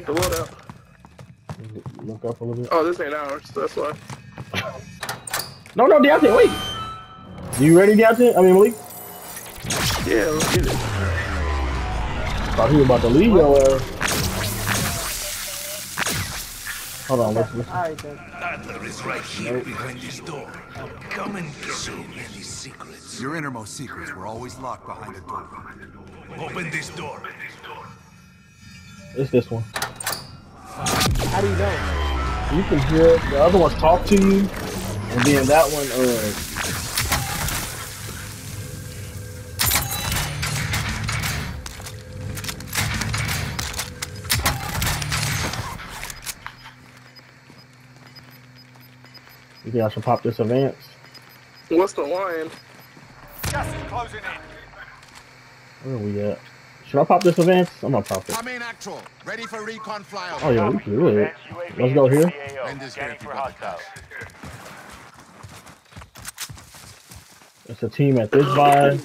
get the loadout. Look up a little bit. Oh, this ain't ours. That's why. No, no, Deontay, wait. You ready, Deontay? I mean, Malik? Yeah, let's get it. Thought he was about to leave your ass. Hold on, let's listen. Alright then. Adler is right here behind this door. Come and get so many secrets. Your innermost secrets were always locked behind a door. Open this door. It's this one. How do you know? You can hear the other ones talk to you, and then that one, uh, you think I should pop this advance? What's the line? Gas is closing in. Where are we at? Should I pop this advance? I'm gonna pop it. Come in, actual. Ready for recon flyover. Oh yeah, we can do it. Let's go here. Renders here if you got the cash. It's a team at this buy.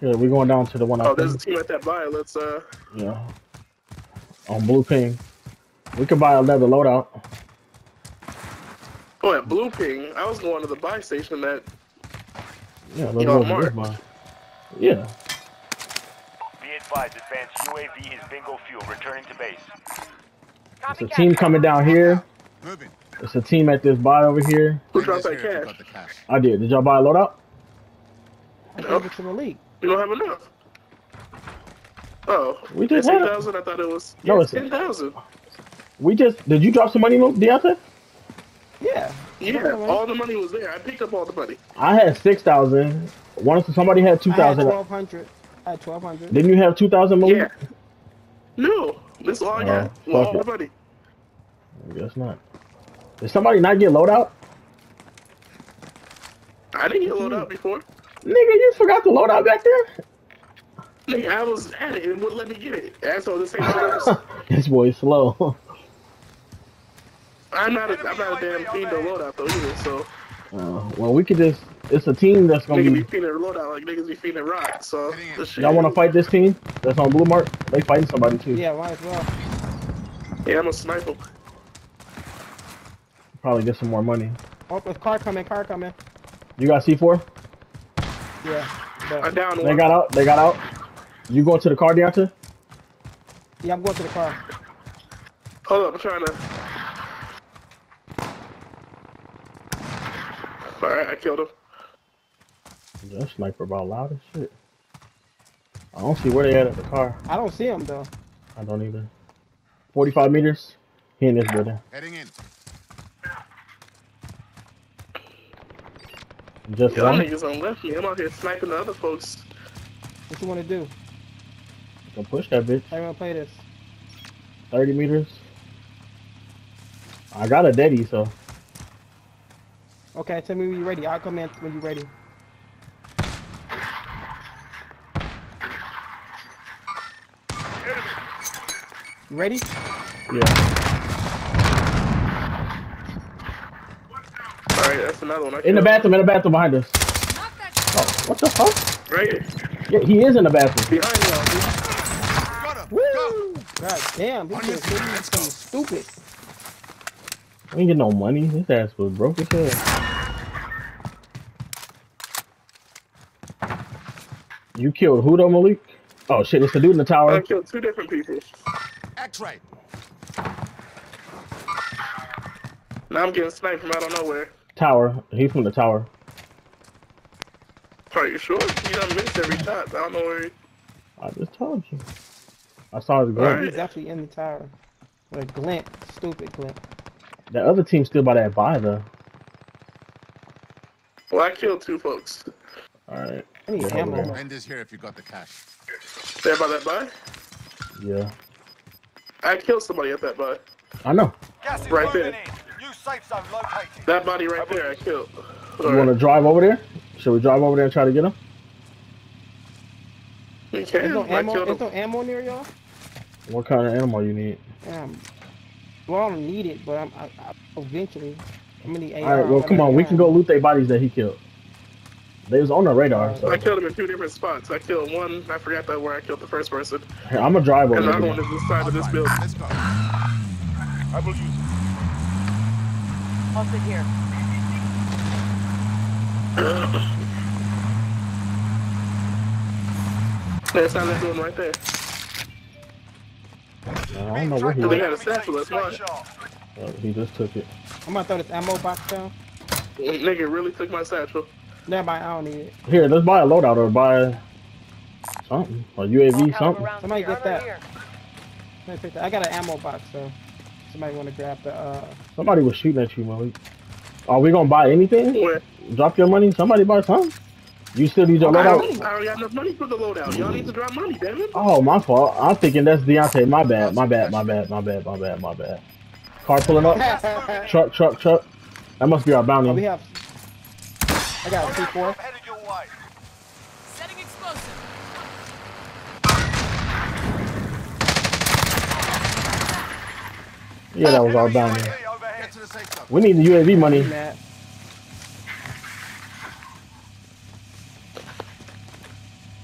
Yeah, we're going down to the one I Oh, there's a team at that buy. Let's uh. Yeah. On blue ping. We could buy another loadout. Oh, at Blue Ping. I was going to the buy station that. Yeah, let's go to this buy. Yeah. Be advised, advanced UAV is bingo fuel. Returning to base. It's a team coming down here. Moving. It's a team at this buy over here. Who dropped that here if you cash? cash. I did. Did y'all buy a loadout? I gave it to Malik. You don't have enough. Oh, We just it's had eight I thought it was. No, Yeah, it's- ten thousand. We just did you drop some money, Deontay? Yeah. Yeah, Okay. all the money was there. I picked up all the money. I had six thousand. One somebody had two thousand. I had twelve hundred. I had twelve hundred. Didn't you have two thousand, Malik? Yeah. No, this is all I got. Oh, well, all it. the money. I guess not. Did somebody not get loadout? I didn't get loaded up before. Nigga, you forgot the loadout back there? Nigga, I was at it and wouldn't let me get it. Asshole, this ain't yours. this boy's slow. I'm not a, I'm not a damn fiend to loadout though either. So Uh, well, we could just. It's a team that's gonna niggas be be. feeding loadout like niggas be feeding rock. So Y'all want to fight this team? That's on blue mark. They fighting somebody too. Yeah, might as well. Yeah, I'm a sniper. Probably get some more money. Oh, there's car coming, car coming. You got C4? Yeah. I'm down They one. got out. They got out. You going to the car, Deontay? yeah, I'm going to the car. Hold up, I'm trying to. All right, I killed him. That sniper about loud as shit. I don't see where they at at the car. I don't see him though. I don't either. 45 meters. He in this building. Heading in. Just Y'all one. niggas on left me. I'm out here sniping the other folks. What you want to do? Can push that bitch. How you gonna play this? 30 meters. I got a daddy, so Okay, tell me when you're ready. I'll come in when you're ready. You ready? yeah. All right, that's another one. I In the bathroom, in the bathroom behind us. Oh, what the fuck? Right here. Yeah, he is in the bathroom. Behind y'all, dude. Woo! God damn, On this your is feet, let's go. stupid. We ain't get no money. His ass was broke as hell. You killed who though, Malik? Oh shit, it's the dude in the tower. I killed two different people. X-ray. Now I'm getting sniped from out of nowhere. Tower. He's from the tower. Are you sure? He done missed every shot. I don't know where he... I just told you. I saw his Alright. glint. He's actually in the tower. With a glint. Stupid glint. The other team's still by that buy though. Well, I killed two folks. Alright. I need Yeah, ammo. okay. Renders here if you got the cash. There by that buy? Yeah. I killed somebody at that buy. I know. Gas is Right there. New safe zone located. That body right there, I killed. You wanna drive over there? Should we drive over there and try to get him? We There's can. no I ammo. killed There's no ammo near y'all. What kind of animal you need? Um, well, I don't need it, but I'm I, I, eventually. I'm in the AR. Alright, well come on, we can go loot their bodies that he killed. They was on the radar. So I killed him in two different spots. I killed one. I forgot that where I killed the first person, Here, I'm a driver. and the other there. one is this side of this building. Let's go. I will use it. Halted here. That's not that one right there. I don't know where he They had a satchel. That's why. Oh, he just took it. I'm gonna throw this ammo box down. Nigga really took my satchel. Never mind, I don't need it. Here, let's buy a loadout or buy something. A UAV, something. Somebody get that. Here. Pick that. I got an ammo box, so somebody want to grab the. uh Somebody was shooting at you, Malik. Are we gonna buy anything? Where? Drop your money? Somebody buy something? You still need your loadout? don't, I don't got enough money for the loadout. Y'all need to drop money, damn it. Oh, my fault. I'm thinking that's Deontay. My bad, my bad, my bad, my bad, my bad, my bad. Car pulling up. oh, Truck, truck, truck. That must be our bounty. we have. I got a C4. Headed your way. Setting explosive. Yeah, that was our bounty. UAV overhead. Get to the safe zone. We need the UAV money. Matt.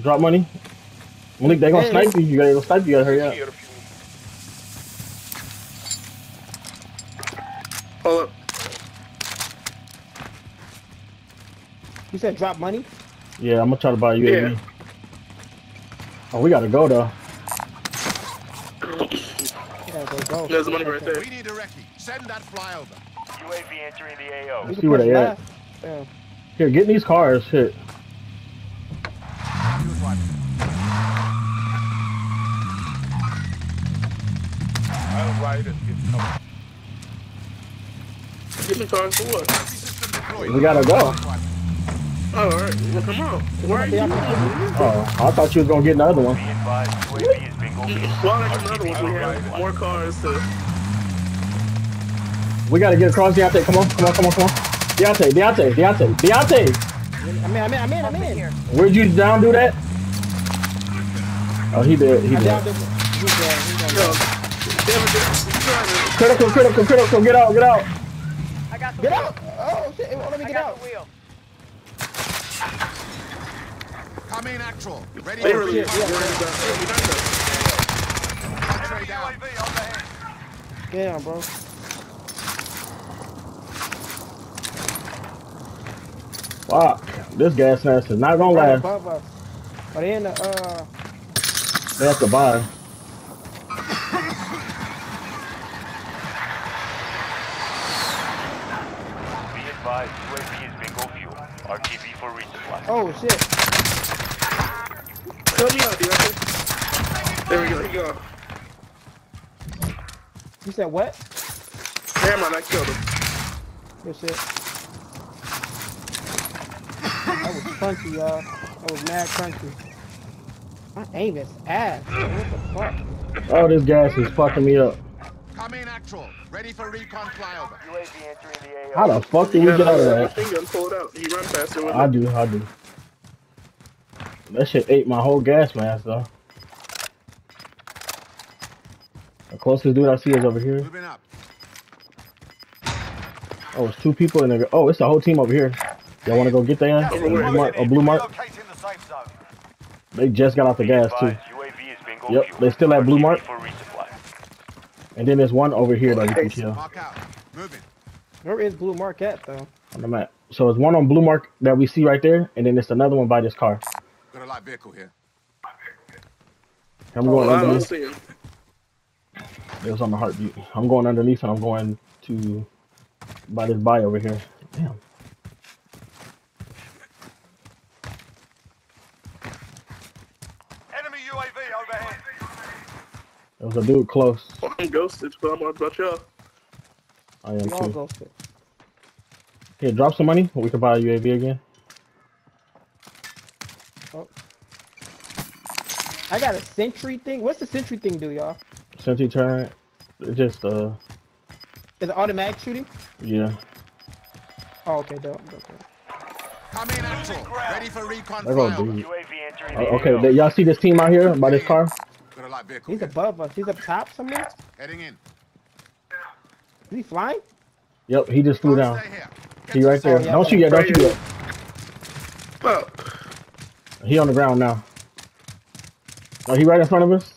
Drop money. Malik, they gonna snipe you. You gotta go snipe you. You gotta hurry up. Said drop money. Yeah, I'm gonna try to buy a UAV. Yeah. Oh, we gotta go though. Yeah, go, go. There's the money right there. We need a recce. Send that flyover. UAV entering the AO. We see where they at. left. Yeah. Here, get in these cars. Shit. He was. I'll ride and get cover. Give cars for what? We gotta go. Oh, all right. Well, come on. Where are you? Oh, I thought you was gonna get another one. Be advised, UAV is. Well, there's another one. We have more cars to. We gotta get across Deontay. Come on, come on, come on, come on. Deontay, Deontay, Deontay, Deontay. I'm in. I'm in. I'm in. I'm in. here. Where'd you down do that? Oh, he did. He I'm did. to- He's there. He's Yo, there. damn it. Critical, critical, critical. Get out, get out. I got the Get wheel. out! Oh shit! It won't let me I get got out. the wheel. Come in, actual. Ready to really shit, worried yeah. about that. X-ray down. UAV overhead. Damn, bro. Fuck. This gas mask is not gonna last. above. But they in the uh. They have to buy. Be advised, UAV is bingo fuel. RTB for resupply. Oh shit! Tell me out, Deontay. There we go. He go. You said what? Damn it, I killed him. Good shit. That was crunchy, y'all. That was mad crunchy. My aim is ass. What the fuck? Oh, this gas is fucking me up. Come in, actual. Ready for recon flyover. UAV entering the AO. How the fuck did we get out of that? Machine gun pulled out. He run faster with I do, I do. That shit ate my whole gas mask though. The closest dude I see is over here. Moving up. Oh, it's two people in there. Oh, it's the whole team over here. Y'all want to go get that? Over? A blue mark. A blue mark. Locating the safe zone. They just got out the gas too. advised, UAV Yep, they still at blue mark. For resupply. And then there's one over here that we can kill Mark out. Where is Blue Mark at though? on the map. So it's one on blue mark that we see right there, and then it's another one by this car. Got a light vehicle here. I'm going Oh, I don't see him. It was on the heartbeat. I'm going underneath, and I'm going to by this buy over here. Damn. Enemy UAV overhead. There was a dude close. Well, I'm ghosted, but I'm about y'all. I am We all too. ghosted. Here, drop some money. We can buy a UAV again. Oh. I got a sentry thing. What's the sentry thing do, y'all? Sentry turret. It just uh, Is it automatic shooting? yeah. Oh, okay, dope. dope, dope. Come in, actual. Ready for recon There go, flyover. dude. UAV entering Uh, okay, y'all see this team out here by this car? Got a light vehicle He's above us. He's up top somewhere. Heading in. Is he flying? Yep, he just flew down. Stay here. See right there. Don't shoot yet. Don't shoot yet. He on the ground now. Oh, he right in front of us.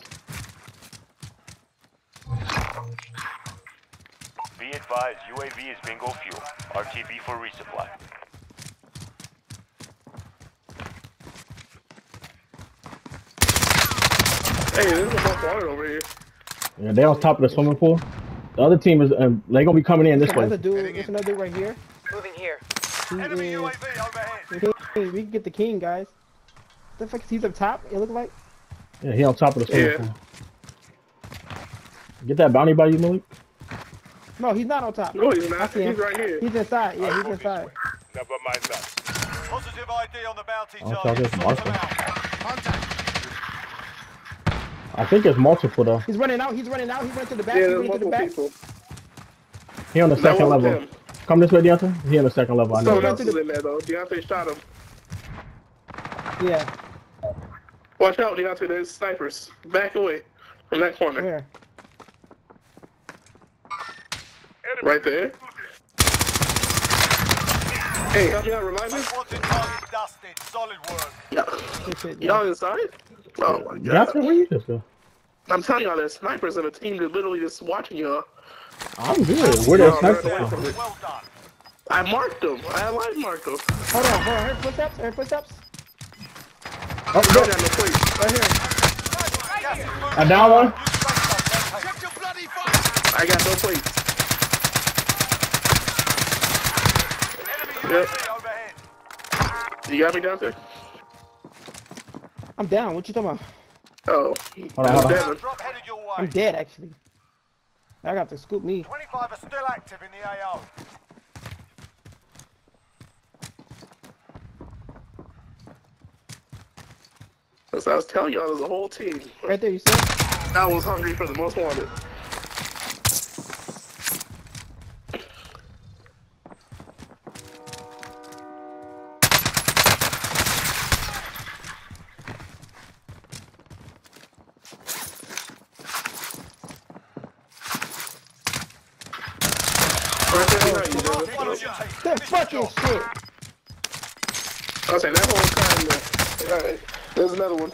Be advised, UAV is bingo fuel. RTB for resupply. Hey, there's a bunch of water over here. Yeah, they on top of the swimming pool. The other team is uh, they gonna be coming in this way. Another dude, there's another dude right here. Moving here. He Enemy is, UAV overhead. we can, we can get the king, guys. The fuck is he up top? It look like. Yeah, he on top of the swimming Yeah. pool. Get that bounty by you, Malik. No, he's not on top. No, he's not. He's right here. He's inside. Yeah, he's inside. Never mind that. Positive ID on the bounty Oh, target. so this them Contact. I think it's multiple though. He's running out. He's running out. He went to the back. Yeah, he there's went to the back. people. He on the second was level. him. Come this way, Deontay. He on the second level. I know. Someone else is in there though. Deontay shot him. Yeah. Watch out, Deontay. There's snipers. Back away from that corner. Where? Right there. Hey, help me out, revive me. Wanted target dusted. Solid work. Yeah. Good shit, yeah. Y'all inside? Oh my god. Deontay, where you just go? I'm telling y'all, there's snipers in a team that's literally just watching y'all. I'm good. Where that Y'all sniper run away from? from. Well done. I marked them. I live marked them. Hold on, hold on. Heard footsteps. Heard footsteps. Oh, I go. got no place. Right here. Gas is moving. I down one. Use safe zone. Check your bloody fire. I got no place. Yep. You got me down there? I'm down. What you talking about? Oh. Hold on, hold on. Drop headed your I'm dead actually. I got to scoop me. 25 are still active in the AO. As I was telling y'all, there's a whole team. Right there. You see? I was hungry for the most wanted. Right there behind you, Devin. One your team. The fucking shit. I was saying that whole time there. Alright, there's another one.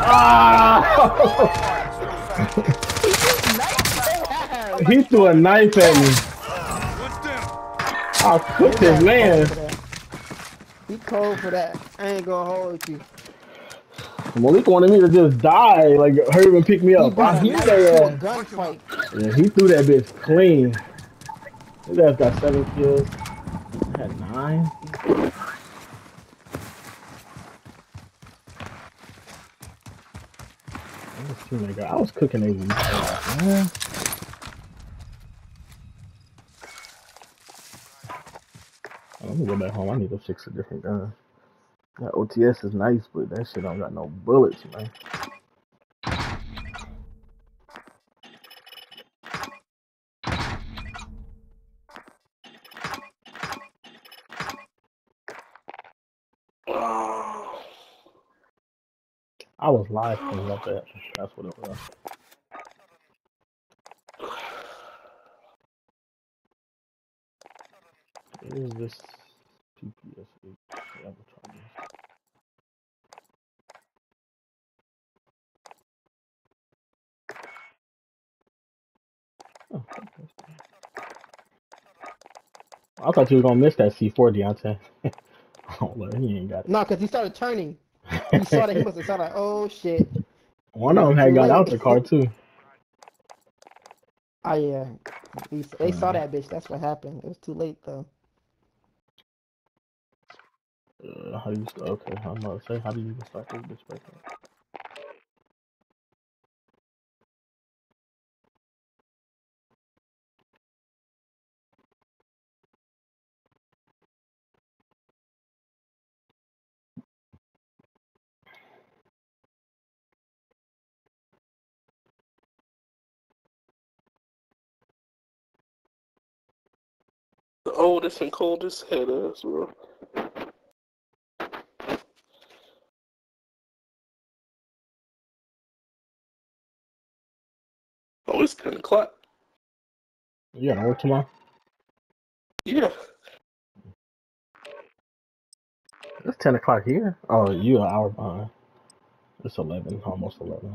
Ah! He threw a knife at me. I cooked his man. He cold for that. I ain't gonna hold you. Malik wanted me to just die, like hurry up and pick me He up. I brought a hit that a gunfight. Yeah, he threw that bitch clean. His ass got seven kills. I had nine. Got? I was cooking these. Man. Oh, Let me go back home. I need to fix a different gun. That OTS is nice, but that shit don't got no bullets, man. Oh. I was live streaming up that. That's what it was. Is this this. Oh. I thought you were gonna miss that C4, Deontay. oh, look, he ain't got it. No, because he started turning. He saw that he must have like, oh shit. One of them had got out the car too. Oh yeah. He, they saw that bitch. That's what happened. It was too late though. Uh, how do you start? Okay, I'm about to say, how do you even start this bitch back up? The oldest and coldest head ass, bro. Oh, it's 10 o'clock. You gotta work tomorrow? Yeah. It's ten o'clock here. Oh, you an hour behind. It's eleven, almost eleven.